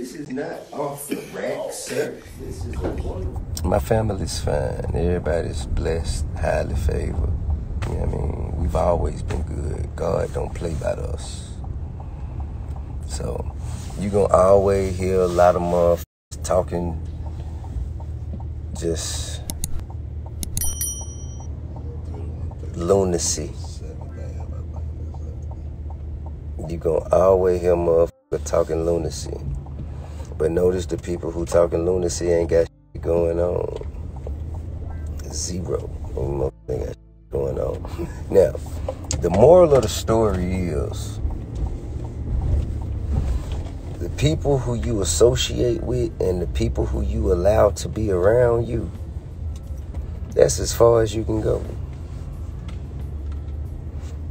This is not off the rack, sir. This is a My family's fine. Everybody's blessed, highly favored. You know what I mean? We've always been good. God don't play about us. So you gonna always hear a lot of motherfuckers talking just lunacy. You gonna always hear motherfuckers talking lunacy. But notice the people who talking lunacy ain't got going on. Zero. Ain't got going on. Now, the moral of the story is the people who you associate with and the people who you allow to be around you, that's as far as you can go.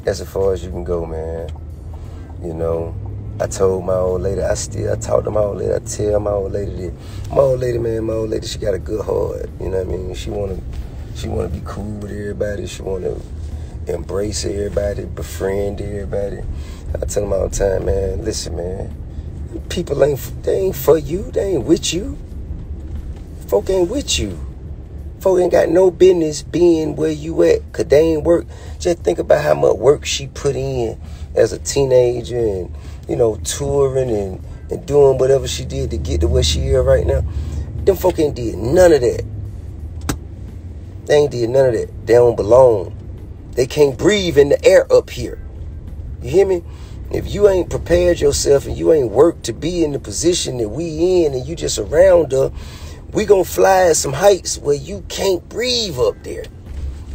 That's as far as you can go, man. You know, I told my old lady, I still, I talk to my old lady, I tell my old lady that, my old lady, man, my old lady, she got a good heart. You know what I mean? She wanna, she wanna be cool with everybody. She wanna embrace everybody, befriend everybody. I tell them all the time, man, listen, man, people ain't, they ain't for you, they ain't with you. Folk ain't with you. Folk ain't got no business being where you at, cause they ain't work. Just think about how much work she put in as a teenager and, you know, touring and, and doing whatever she did to get to where she is right now. Them folk ain't did none of that. They ain't did none of that. They don't belong. They can't breathe in the air up here. You hear me? If you ain't prepared yourself and you ain't worked to be in the position that we in and you just around her, we gonna fly at some heights where you can't breathe up there.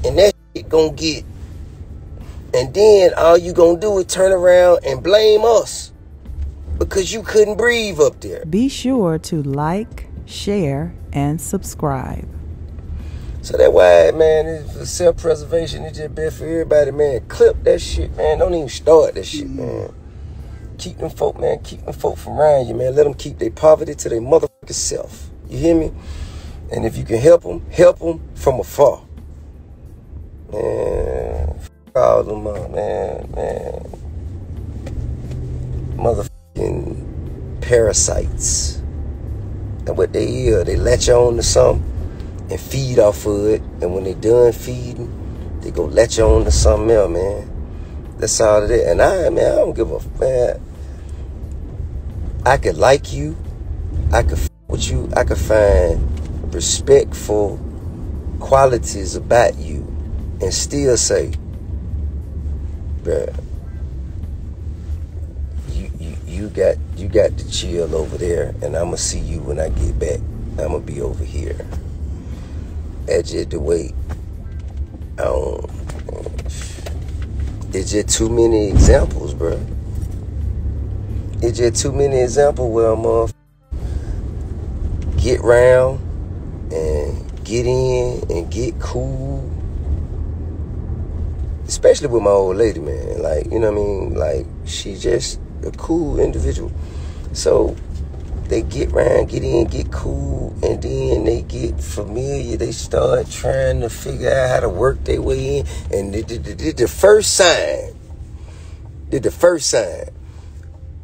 And that shit gonna get and then all you gonna do is turn around and blame us because you couldn't breathe up there. Be sure to like, share, and subscribe. So that why, man, it's for self-preservation. It's just best for everybody, man. Clip that shit, man. Don't even start that shit, mm. man. Keep them folk, man. Keep them folk from around you, man. Let them keep their poverty to their motherfucking self. You hear me? And if you can help them, help them from afar. Man, them up, man, man. Motherfucking parasites. And what they is, they latch on to something and feed off of it. And when they done feeding, they go latch on to something else, man. That's all it is. And I, man, I don't give a man. I could like you. I could f- with you. I could find respectful qualities about you and still say, bruh, you, you, you got you got to chill over there and I'ma see you when I get back. I'ma be over here. That's just the way I don't it's just too many examples, bruh. It's just too many examples where I'm uh, get round and get in and get cool. Especially with my old lady, man. Like, you know what I mean? Like, she just a cool individual. So they get round, get in, get cool, and then they get familiar. They start trying to figure out how to work their way in. And the, the, the, the first sign, the, the first sign,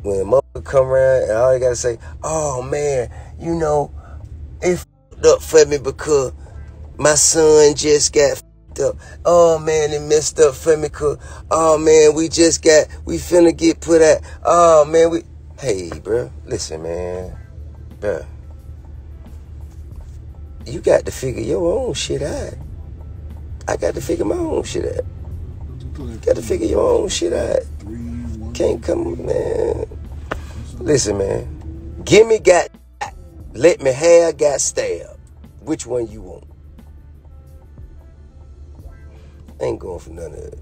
when mother come around and all they gotta say, oh man, you know, it up for me because my son just got up. Oh man, it messed up for me oh man, we just got, we finna get put at. Oh man, we, hey bro, listen man, bro. You got to figure your own shit out. I got to figure my own shit out. You Got to figure your own shit out. Can't come, man. Listen, man. Give me got, let me have got stabbed. Which one you want? Ain't going for none of it.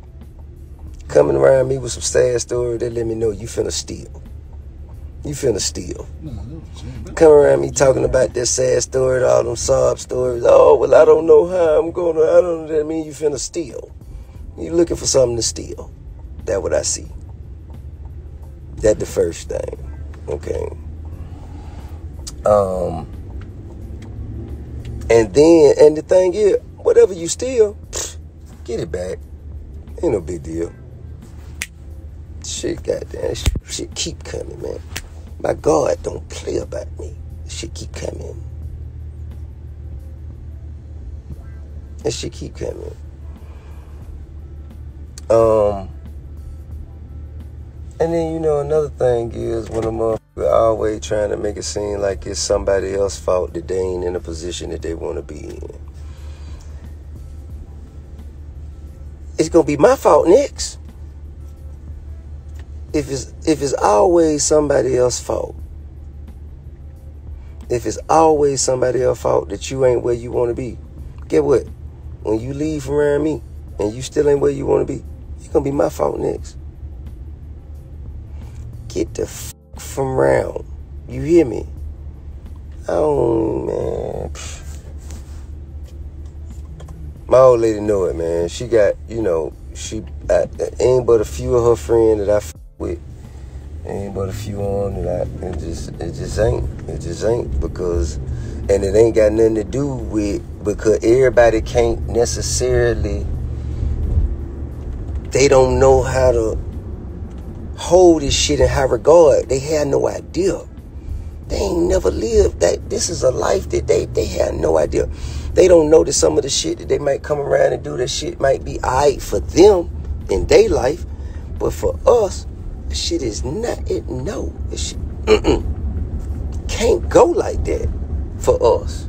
Coming around me with some sad story, they let me know you finna steal. You finna steal. Come around me talking about that sad story, all them sob stories. Oh, well, I don't know how I'm gonna, I don't know that mean you finna steal. You looking for something to steal. That what I see. That the first thing. Okay. Um and then and the thing is, whatever you steal, get it back. Ain't no big deal. Shit, goddamn, shit keep coming, man. My God don't play about me. Shit keep coming. And shit keep coming. Um, and then you know another thing is when a motherfucker always trying to make it seem like it's somebody else's fault that they ain't in a position that they want to be in. It's gonna be my fault next. If it's if it's always somebody else's fault. If it's always somebody else's fault that you ain't where you want to be, get what? When you leave from around me and you still ain't where you want to be, it's gonna be my fault next. Get the f- from round. You hear me? Oh man. Old lady know it, man. She got, you know, she I, ain't but a few of her friends that I f- with. Ain't but a few on that I it just it just ain't. It just ain't because and it ain't got nothing to do with because everybody can't necessarily they don't know how to hold this shit in high regard. They had no idea. They ain't never lived that. This is a life that they they had no idea. They don't know that some of the shit that they might come around and do, that shit might be alright for them in their life, but for us, shit is not. It no, it shit, can't go like that for us.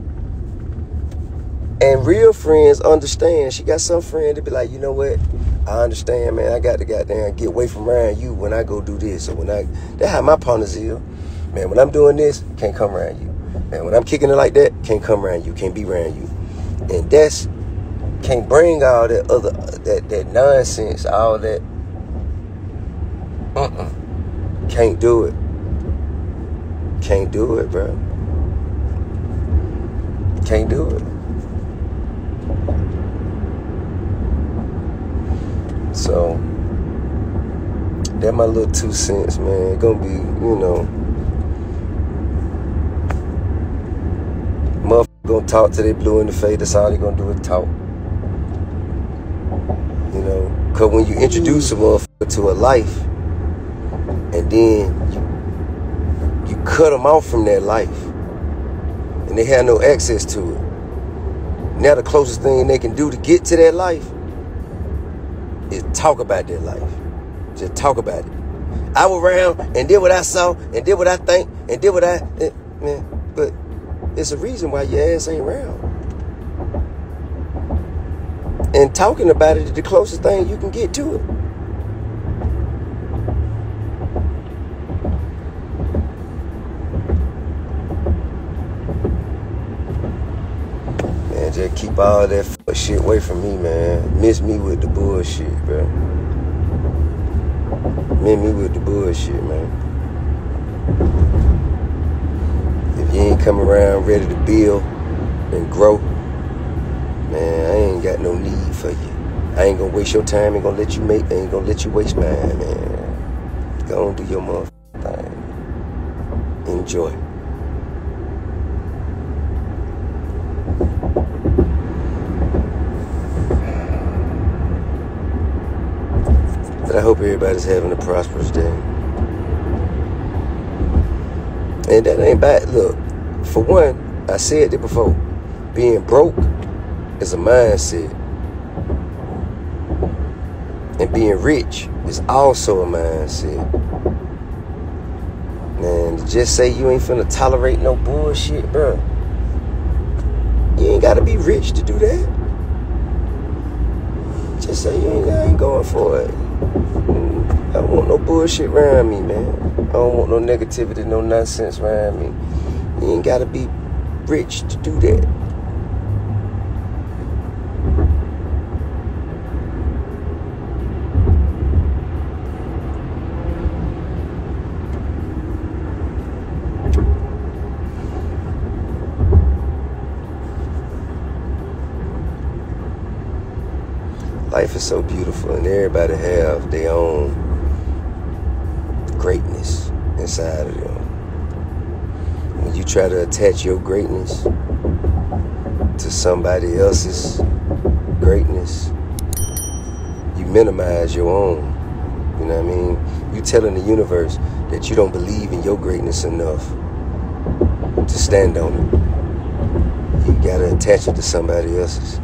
And real friends understand. She got some friend to be like, you know what? I understand, man. I got to goddamn get away from around you when I go do this. Or when I, that's how my partners is. Man, when I'm doing this, can't come around you. Man, when I'm kicking it like that, can't come around you. Can't be around you. And that's, can't bring all that other, that, that nonsense, all that. Uh-uh. Can't do it. Can't do it, bro. Can't do it. So that my little two cents, man. Gonna be, you know, motherfucker gonna talk till they blue in the face. That's all they gonna do is talk. You know, cause when you introduce a motherfucker to a life, and then you you cut them off from that life, and they have no access to it. Now the closest thing they can do to get to that life is talk about their life. Just talk about it. I was around and did what I saw and did what I think and did what I eh, man. It's a reason why your ass ain't around. And talking about it is the closest thing you can get to it. Man, just keep all that shit away from me, man. Miss me with the bullshit, bro. Miss me with the bullshit, man. If you ain't come around ready to build and grow, man, I ain't got no need for you. I ain't gonna waste your time. Ain't gonna let you make. Ain't gonna let you waste mine, man. Go on, do your motherfucking thing. Enjoy. But I hope everybody's having a prosperous day. And that ain't bad. Look, for one, I said it before. Being broke is a mindset. And being rich is also a mindset. To just say you ain't finna tolerate no bullshit, bro. You ain't gotta be rich to do that. Just say you ain't, ain't going for it. I don't want no bullshit around me, man. I don't want no negativity, no nonsense around me. You ain't gotta be rich to do that. Life is so beautiful, and everybody have their own inside of them. When you try to attach your greatness to somebody else's greatness, you minimize your own. You know what I mean? You telling the universe that you don't believe in your greatness enough to stand on it. You gotta attach it to somebody else's.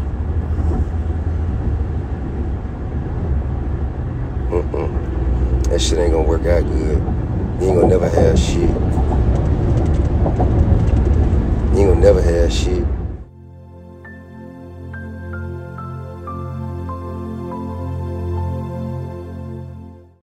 Mm-mm. That shit ain't gonna work out good. You ain't gonna never have shit. You ain't gonna never have shit.